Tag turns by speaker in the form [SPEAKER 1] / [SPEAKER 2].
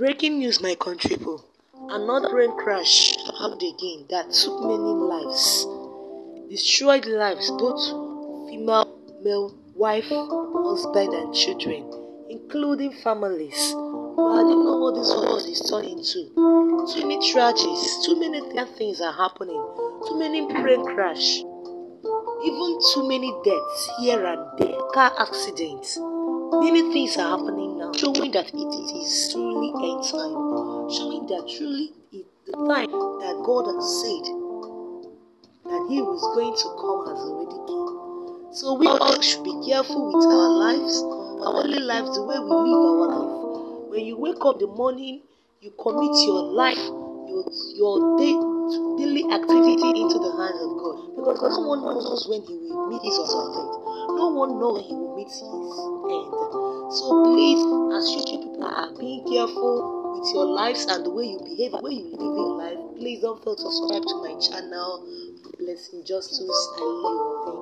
[SPEAKER 1] Breaking news, my country people. Another plane crash happened again that took many lives, destroyed lives, both female, male, wife, husband, and children, including families. But I didn't know what this world is turning into. Too many tragedies, too many things are happening, too many plane crash, even too many deaths here and there, car accidents. Many things are happening now, showing that it is truly end time, showing that truly it, the time that God has said that He was going to come has already come. So we all should be careful with our lives, our daily lives, the way we live our life. When you wake up the morning, you commit your life, your your day, daily activity into the hands of God. Because no one knows when He will meet His assignment. No one knows when He will meet His end. Are being careful with your lives and the way you behave, the way you live your life, please don't fail to subscribe to my channel. Blessing Justus, I love you.